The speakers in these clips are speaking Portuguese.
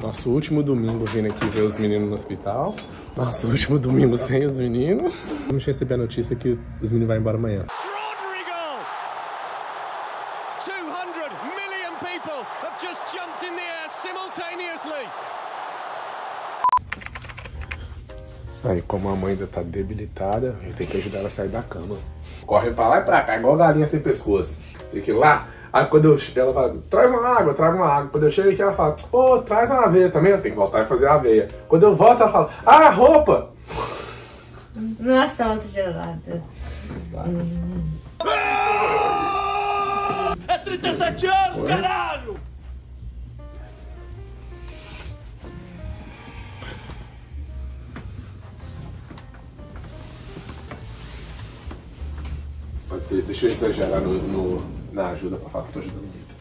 Nosso último domingo vindo aqui ver os meninos no hospital. Nosso último domingo sem os meninos. Vamos receber a notícia que os meninos vão embora amanhã. Extraordinary goal! 200 million people have just jumped in the air simultaneously. Aí, como a mãe ainda tá debilitada, gente tem que ajudar ela a sair da cama. Corre pra lá e pra cá, igual galinha sem pescoço. Tem que ir lá. Aí quando eu chego, ela fala, traz uma água, traga uma água. Quando eu chego aqui, ela fala, pô, traz uma aveia também. Eu tenho que voltar e fazer a aveia. Quando eu volto, ela fala, ah, roupa! Nossa, muito gelada. É 37 anos, caralho! Pode ter- Deixa eu exagerar no, no- na ajuda pra falar que eu tô ajudando muito.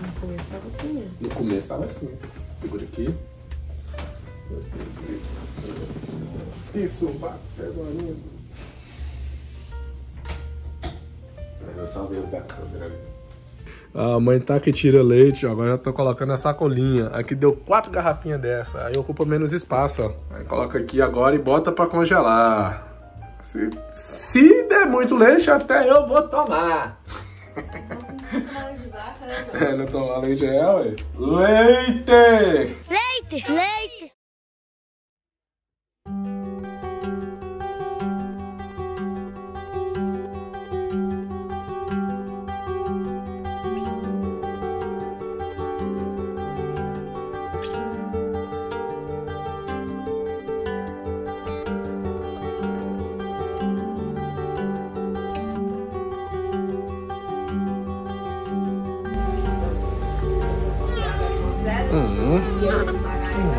No começo tava assim, né? No começo tava assim. Segura aqui. Isso, uma linha. Mas eu salvei os da câmera ali. A mãe tá que tira leite, ó. Agora eu tô colocando a sacolinha. Aqui deu quatro garrafinhas dessa. Aí ocupa menos espaço, ó. Aí coloca aqui agora e bota pra congelar. Se, se der muito leite, até eu vou tomar. De vaca, né? É, não tomar leite é, ué. Leite! Leite, leite.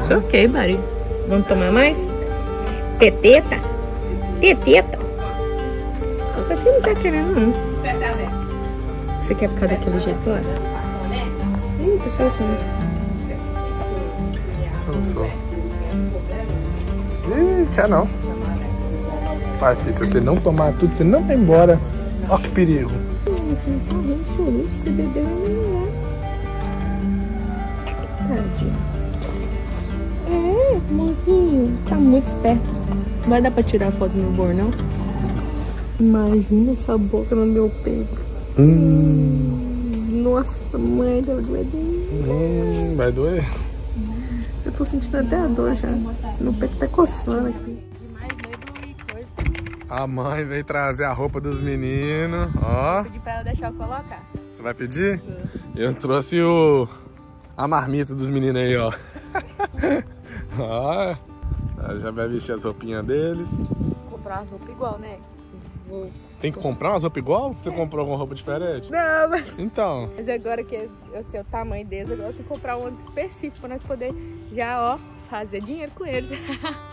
Isso é ok, Mari. Vamos tomar mais? Teteta? Teteta? Mas você não tá querendo, não. Você quer ficar daquele jeito lá? Ih, pessoal, Sou, sou. Ih, quer não. Pai, filho, se você não tomar tudo, você não vai embora. Ó que perigo. Você não tá ruim, soluço, você bebeu e não é. Tadinho. É, mozinho, você tá muito esperto. Não vai dar pra tirar foto no meu não? Imagina essa boca no meu peito. Hum, Nossa, mãe, deu doer. hum, vai doer. Eu tô sentindo até a dor já. Meu peito tá coçando aqui. A mãe veio trazer a roupa dos meninos. Ó, Pedi pra ela deixar eu colocar. você vai pedir? Eu trouxe o... a marmita dos meninos aí, ó. ó, já vai vestir as roupinhas deles. Comprar uma roupa igual, né? Tem que comprar umas roupas igual? Você comprou alguma roupa diferente? Não, mas... Então, Mas agora que eu sei o tamanho deles, agora eu tenho que comprar um específico pra nós poder já, ó, fazer dinheiro com eles.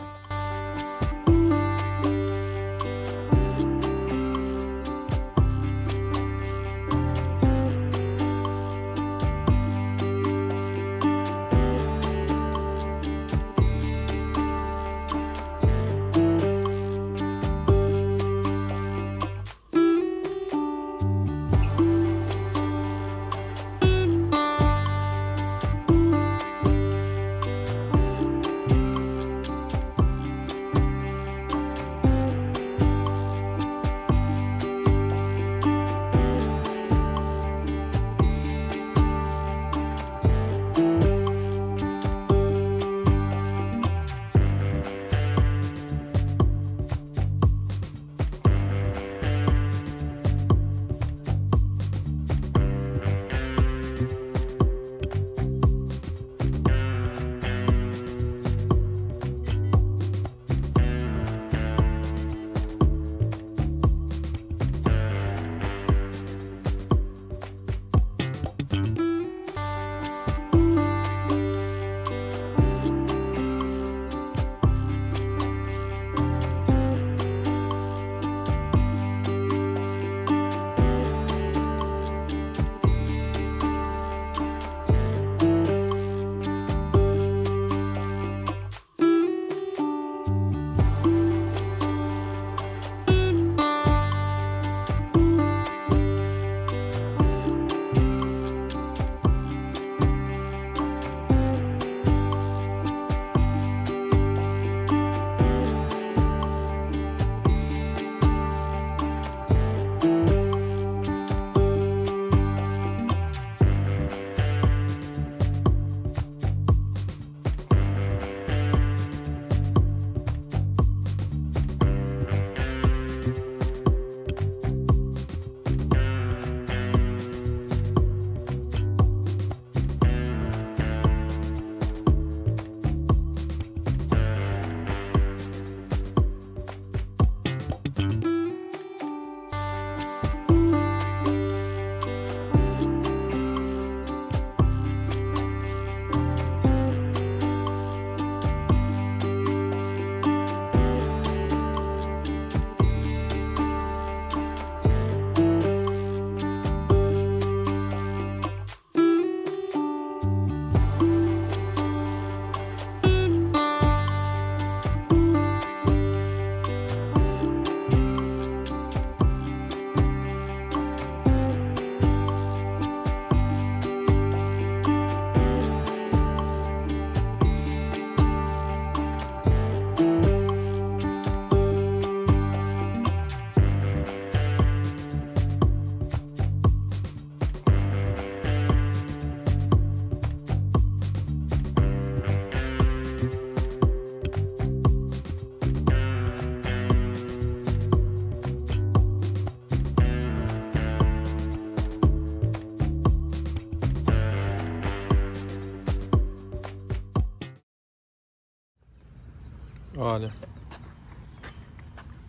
Olha.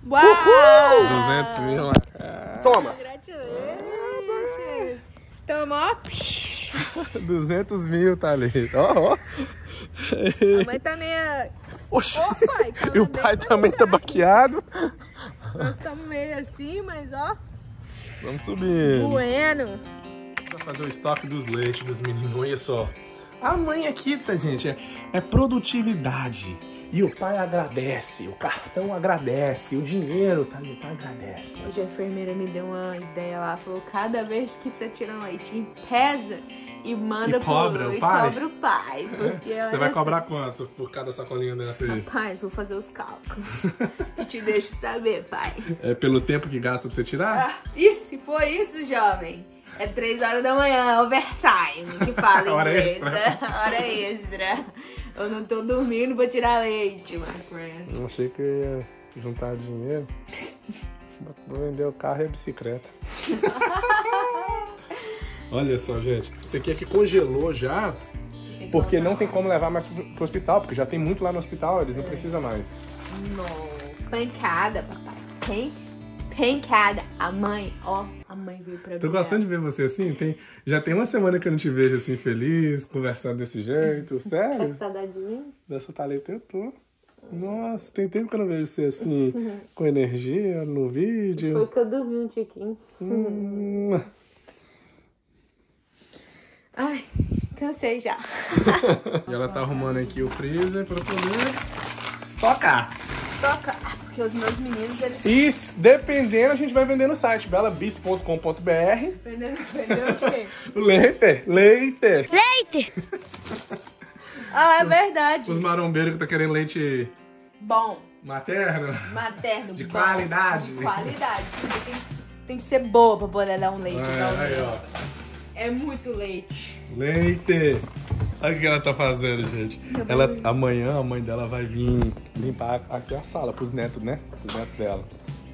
Uau! 200 mil lá. Toma. Congratulations! Toma, ó. 200 mil, tá ali. Ó, ó. A mãe tá meio... Oxi. Pai, tá E o pai também tá baqueado. Nós estamos meio assim, mas ó, Vamos subir. bueno. Pra fazer o estoque dos leites dos meninos. Olha só. A mãe aqui, tá, gente? É, é produtividade. E o pai agradece, o cartão agradece, o dinheiro, tá? Pai agradece. Hoje a enfermeira me deu uma ideia lá, falou, cada vez que você tira um leitinho, pesa e manda E cobra pro o pai? cobra o pai. Porque Você vai assim, cobrar quanto por cada sacolinha dessa aí? Rapaz, vou fazer os cálculos. e te deixo saber, pai. É pelo tempo que gasta pra você tirar? Ah, e se for isso, jovem? É três horas da manhã, overtime, que fala em Hora extra. né? Hora extra. Eu não tô dormindo pra tirar leite, my friend. Eu Achei que eu ia juntar dinheiro. Vou vender o carro e a bicicleta. Olha só, gente. Esse aqui é que congelou já, porque não tem como levar mais pro, pro hospital, porque já tem muito lá no hospital, eles não precisam mais. Não, pancada, papai. Pancada. A mãe, ó, mãe veio pra Tô mim. gostando de ver você assim? Tem, já tem uma semana que eu não te vejo assim feliz, conversando desse jeito. Sério? Saudade de mim? Dessa taleta eu tô. Nossa, tem tempo que eu não vejo você assim, com energia no vídeo. Foi que eu dormi um tiquinho. Hum. Ai, cansei já. E ela tá arrumando aqui o freezer pra poder estocar. Toca. Porque os meus meninos, eles E dependendo, a gente vai vender no site belabis.com.br. aprenderam, aprenderam o quê? Leite, leite. Ah, é verdade. Os marombeiros que tá querendo leite Bom, materno. materno. De bom, qualidade. de Qualidade. Porque tem, tem que ser boa pra poder dar um leite. É, aí, ó. É muito leite. Leite. Olha o que ela tá fazendo, gente. Ela, amanhã a mãe dela vai vir limpar aqui a sala pros netos, né? Pros netos dela.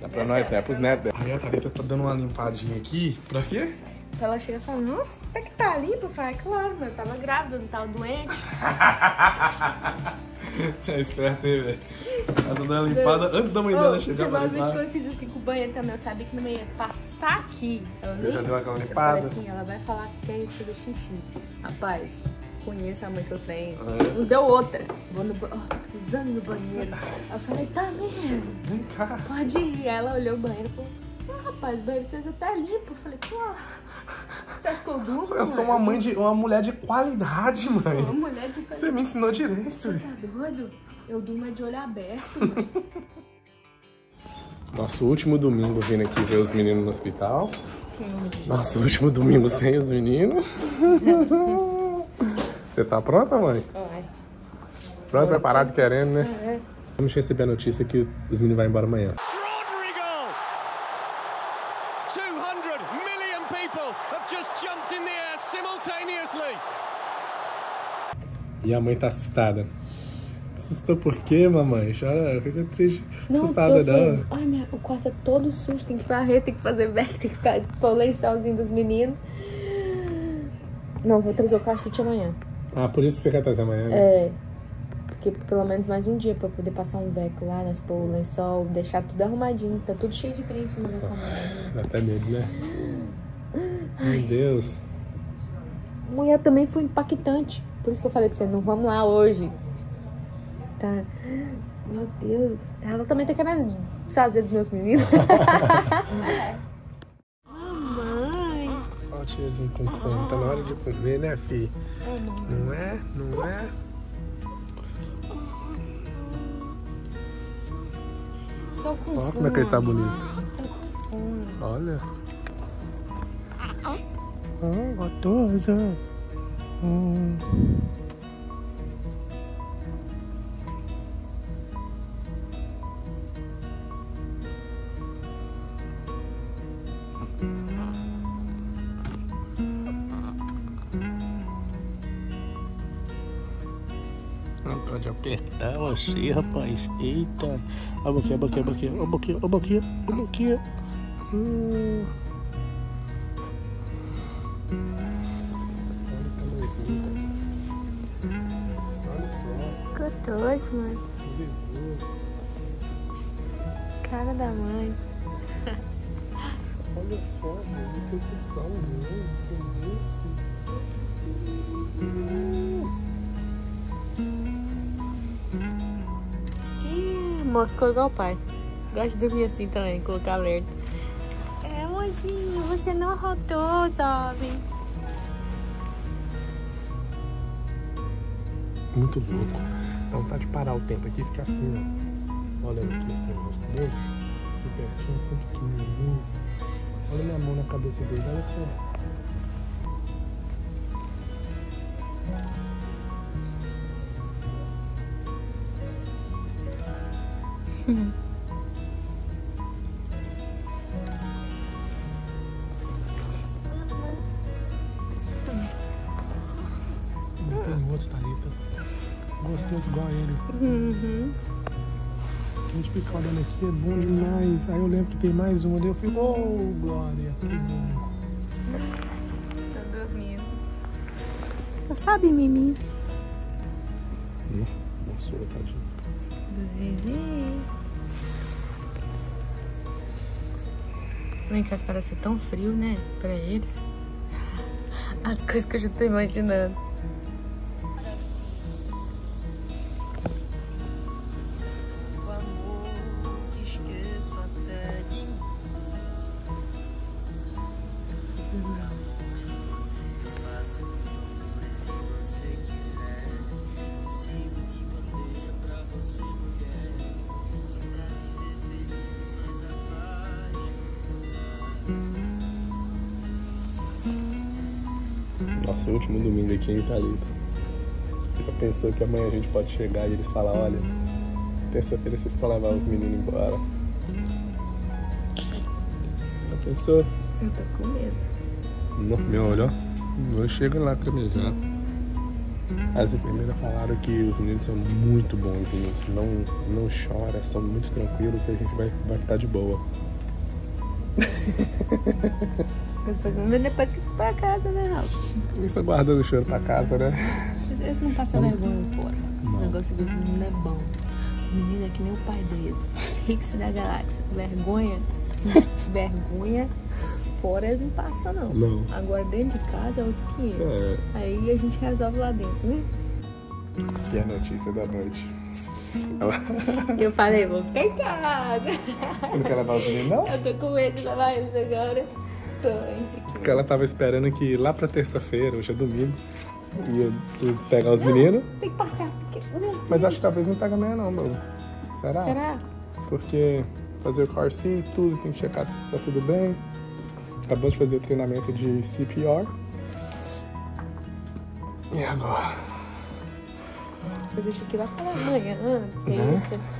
É pra nós, né? Pros netos dela. Aí a Thalita tá dando uma limpadinha aqui. Pra quê? Ela chegar e falar, nossa, até que tá limpa. Eu falei, claro, mas eu tava grávida, não tava doente. Você é esperto aí, velho. Ela tá dando uma limpada antes da mãe dela Oh, chegar pra uma vez que limpar. eu fiz assim com o banheiro também, eu sabia que não ia passar aqui. Ela Você nem... já deu aquela Eu limpada? falei assim, ela vai falar que quer ir fazer xixi. Rapaz, conheço a mãe que eu tenho. É. Não deu outra. Vou no ba... oh, tô precisando do banheiro. Aí eu falei, tá mesmo. Vem cá. Pode ir. Ela olhou o banheiro e falou, ah, rapaz, o banheiro precisa estar limpo. Eu falei, pô, você acha que eu durmo? Eu sou uma mãe de. uma mulher de qualidade, Uma mãe. mulher de Você me ensinou direito. Você tá doido? Eu durmo é de olho aberto, mãe. Nosso último domingo vindo aqui ver os meninos no hospital. Nosso último domingo sem os meninos. Você tá pronta, mãe? Ai. Pronta, preparado, querendo, né? Vamos receber a notícia que os meninos vão embora amanhã. Extraordinary goal! 200 million people have just jumped in the air simultaneously. E a mãe tá assustada. Assustou por quê, mamãe? Chora, fica triste. assustada tô não. Ai, minha, o quarto é todo sujo, tem que varrer, tem que fazer back, tem que ficar- pôr o lençolzinho dos meninos. Não, vou trazer o seat amanhã. Ah, por isso que você quer trazer amanhã, né? É. Porque pelo menos mais um dia pra eu poder passar um veco lá, nós pôr o lençol, deixar tudo arrumadinho. Tá tudo cheio de trem em cima da cama. Dá até medo, né? Meu Deus. Mulher também foi impactante. Por isso que eu falei pra você, não vamos lá hoje. Tá. Meu Deus. Ela também tá querendo fazer dos meus meninos. Mãe. Ó, tiazinho com fome. Tá na hora de comer, né, fi? Não é? Não é? Tô com Olha como é que ele tá bonito. Olha. Oh, gostoso. Hum. Pode apertar você, rapaz. Eita. A boquinha, a boquinha, a boquinha, a boquinha, a boquinha, a boquinha. Hum. Olha só. Gostoso. Jesus. Cara da mãe. Olha só, mano, que opção, mano. Que isso? Moscou igual o pai. Gosto de dormir assim também, colocar alerta. É, mozinho, você não rodou, jovem. Muito louco. Dá vontade de parar o tempo aqui e ficar assim, ó. Olhando aqui assim no rosto dele. Aqui pertinho, tão pequenininho. Olha minha mão na cabeça dele, olha. Tem bom demais. Aí eu lembro que tem mais um ali, eu fico, oh, Glória, que bom. Tá dormindo. Sabe, Mimi? Nossa, tadinho. Dos vizinhos. Lá em casa parece ser tão frio, né? Pra eles. As coisas que eu já tô imaginando. O último domingo aqui em Thalita. Já pensou que amanhã a gente pode chegar e eles falar, olha, terça-feira vocês podem levar os meninos embora. Já pensou? Eu tô com medo. Não, meu olho, ó. Eu chego lá cremejar. As enfermeiras falaram que os meninos são muito bonzinhos, não, não chora, são muito tranquilos, que a gente vai, vai ficar de boa. Depois que for pra casa, né, Ralph? Isso guardando o choro pra casa, né? Eles não passam vergonha fora. O negócio dos meninos é bom. O menino é que nem o pai deles. Rix da galáxia. Vergonha. vergonha fora eles não passam, não. Não. Agora dentro de casa é outros 500. É. Aí a gente resolve lá dentro, né? E a notícia da noite. Ela... Eu falei, vou ficar em casa. Você não quer levar os meninos, não? Eu tô com medo de levar eles agora. Insegura. Porque ela tava esperando que lá pra terça-feira, hoje é domingo, ia pegar os meninos. Tem que passar. Porque... Mas acho que talvez não pega amanhã não, meu. Será? Será? Porque fazer o car seat, tudo, tem que checar se tá tudo bem. Acabou de fazer o treinamento de CPR. E agora? Fazer isso aqui lá pela manhã. Né? Terça.